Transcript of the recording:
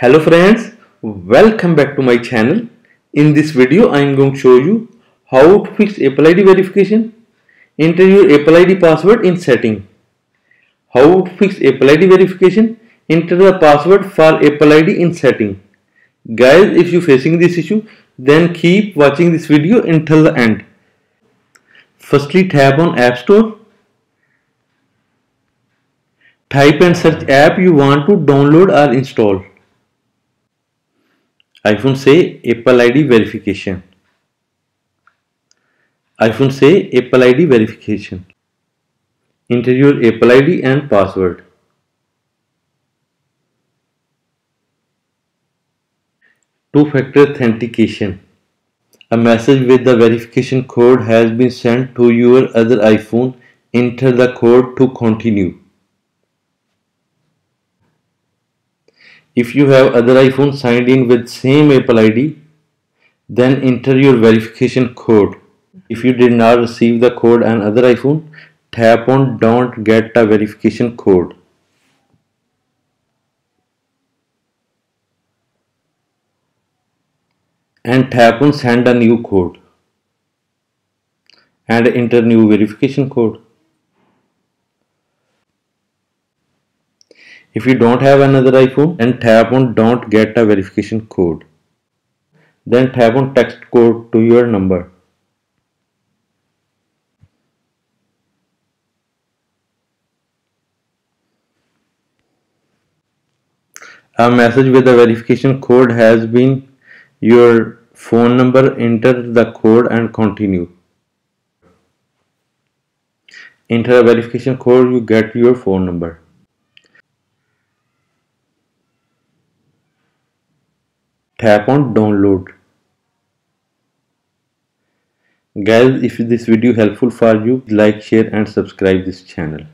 Hello friends, welcome back to my channel. In this video I am going to show you how to fix Apple ID verification. Enter your Apple ID password in setting. How to fix Apple ID verification. Enter the password for Apple ID in setting. Guys if you facing this issue then keep watching this video until the end. Firstly tap on App Store. Type and search app you want to download or install iPhone say Apple ID verification. iPhone say Apple ID verification. Enter your Apple ID and password. Two-factor authentication. A message with the verification code has been sent to your other iPhone. Enter the code to continue. If you have other iPhone signed in with same Apple ID, then enter your verification code. If you did not receive the code on other iPhone, tap on don't get a verification code. And tap on send a new code and enter new verification code. If you don't have another iPhone, then tap on don't get a verification code. Then tap on text code to your number. A message with a verification code has been your phone number. Enter the code and continue. Enter a verification code, you get your phone number. Tap on download. Guys if this video helpful for you like share and subscribe this channel